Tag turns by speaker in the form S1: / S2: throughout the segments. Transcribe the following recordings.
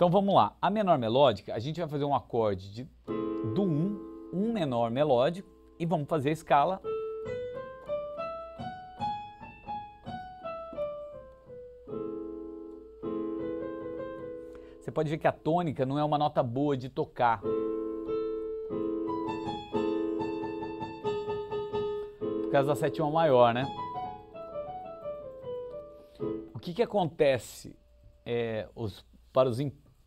S1: Então vamos lá. A menor melódica, a gente vai fazer um acorde de, do 1, um menor melódico, e vamos fazer a escala. Você pode ver que a tônica não é uma nota boa de tocar. Por causa da sétima maior, né? O que, que acontece é, os, para os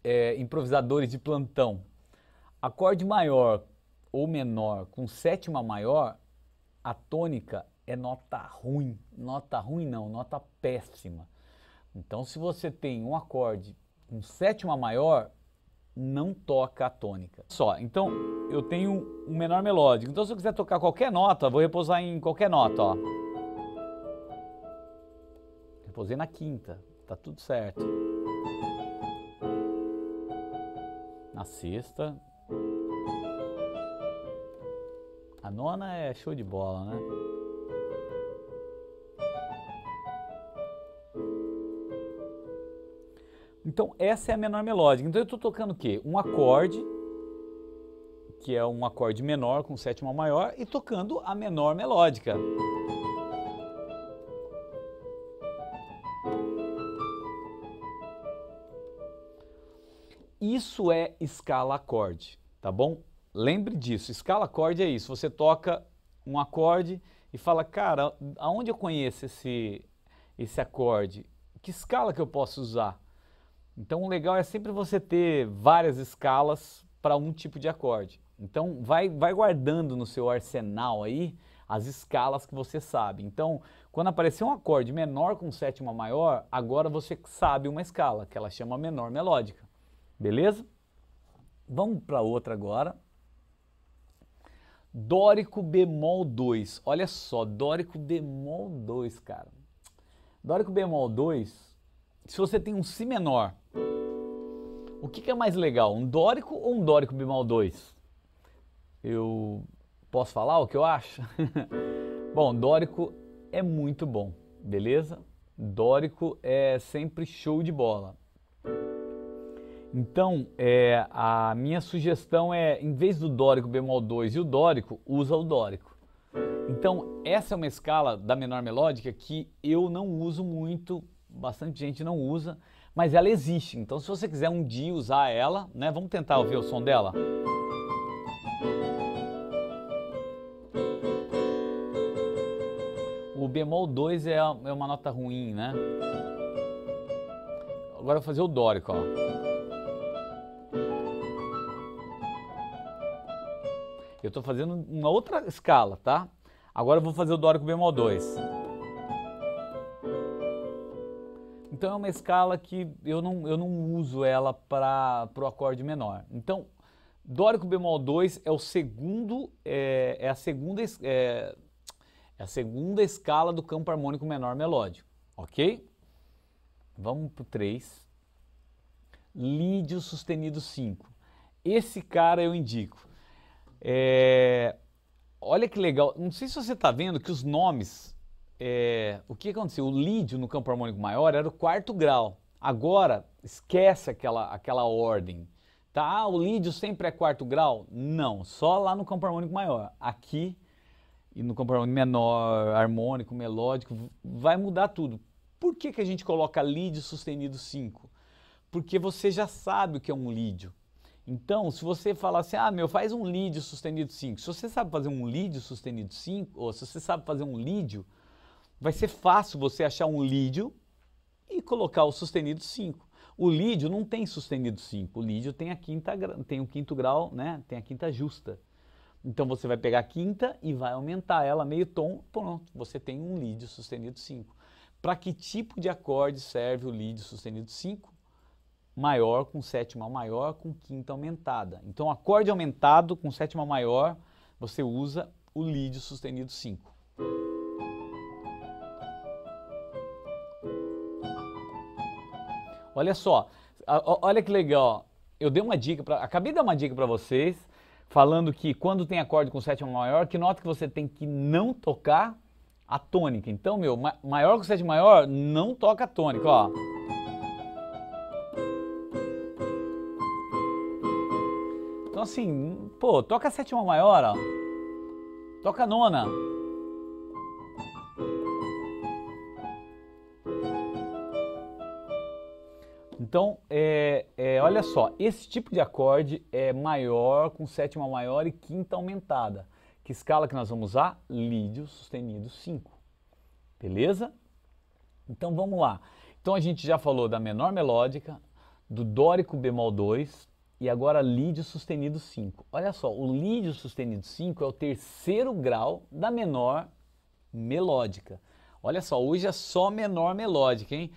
S1: é, improvisadores de plantão. Acorde maior ou menor com sétima maior, a tônica é nota ruim. Nota ruim não, nota péssima. Então, se você tem um acorde com sétima maior, não toca a tônica. Só, então eu tenho um menor melódico. Então, se eu quiser tocar qualquer nota, vou repousar em qualquer nota, ó. Repousei na quinta, tá tudo certo. Na sexta. A nona é show de bola, né? Então, essa é a menor melódica. Então, eu estou tocando o quê? Um acorde, que é um acorde menor com sétima maior, e tocando a menor melódica. Isso é escala acorde, tá bom? Lembre disso, escala acorde é isso. Você toca um acorde e fala, cara, aonde eu conheço esse, esse acorde? Que escala que eu posso usar? Então o legal é sempre você ter várias escalas para um tipo de acorde. Então vai, vai guardando no seu arsenal aí as escalas que você sabe. Então, quando aparecer um acorde menor com sétima maior, agora você sabe uma escala, que ela chama menor melódica. Beleza? Vamos para outra agora. Dórico bemol 2. Olha só, Dórico bemol 2, cara. Dórico bemol 2, se você tem um Si menor, o que, que é mais legal, um Dórico ou um Dórico bemol 2? Eu posso falar o que eu acho? bom, Dórico é muito bom, beleza? Dórico é sempre show de bola. Então, é, a minha sugestão é, em vez do dórico bemol 2 e o dórico, usa o dórico. Então, essa é uma escala da menor melódica que eu não uso muito, bastante gente não usa, mas ela existe. Então, se você quiser um dia usar ela, né, vamos tentar ouvir o som dela? O bemol 2 é, é uma nota ruim, né? Agora eu vou fazer o dórico, ó. Eu estou fazendo uma outra escala, tá? Agora eu vou fazer o dórico bemol 2. Então é uma escala que eu não, eu não uso ela para o acorde menor. Então, dórico bemol 2 é o segundo, é, é a segunda, é, é a segunda escala do campo harmônico menor melódico, ok? Vamos para o 3. Lídio sustenido 5. Esse cara eu indico. É, olha que legal, não sei se você está vendo que os nomes, é, o que aconteceu? O lídio no campo harmônico maior era o quarto grau. Agora, esquece aquela, aquela ordem. Tá? Ah, o lídio sempre é quarto grau? Não, só lá no campo harmônico maior. Aqui, e no campo harmônico menor, harmônico, melódico, vai mudar tudo. Por que, que a gente coloca lídio sustenido 5? Porque você já sabe o que é um lídio. Então, se você falar assim, ah, meu, faz um lídio sustenido 5. Se você sabe fazer um lídio sustenido 5, ou se você sabe fazer um lídio, vai ser fácil você achar um lídio e colocar o sustenido 5. O lídio não tem sustenido 5, o lídio tem a quinta, tem o quinto grau, né? Tem a quinta justa. Então você vai pegar a quinta e vai aumentar ela meio tom, pronto, você tem um lídio sustenido 5. Para que tipo de acorde serve o lídio sustenido 5? Maior com sétima maior com quinta aumentada. Então, acorde aumentado com sétima maior, você usa o lídio sustenido 5. Olha só, olha que legal. Eu dei uma dica, pra, acabei de dar uma dica para vocês, falando que quando tem acorde com sétima maior, que nota que você tem que não tocar a tônica. Então, meu, maior com sétima maior, não toca a tônica, ó. Então assim, pô, toca a sétima maior, ó. Toca a nona. Então, é, é, olha só, esse tipo de acorde é maior com sétima maior e quinta aumentada. Que escala que nós vamos usar? Lídio sustenido 5. Beleza? Então vamos lá. Então a gente já falou da menor melódica, do dórico bemol 2 e agora lídio sustenido 5. Olha só, o lídio sustenido 5 é o terceiro grau da menor melódica. Olha só, hoje é só menor melódica, hein?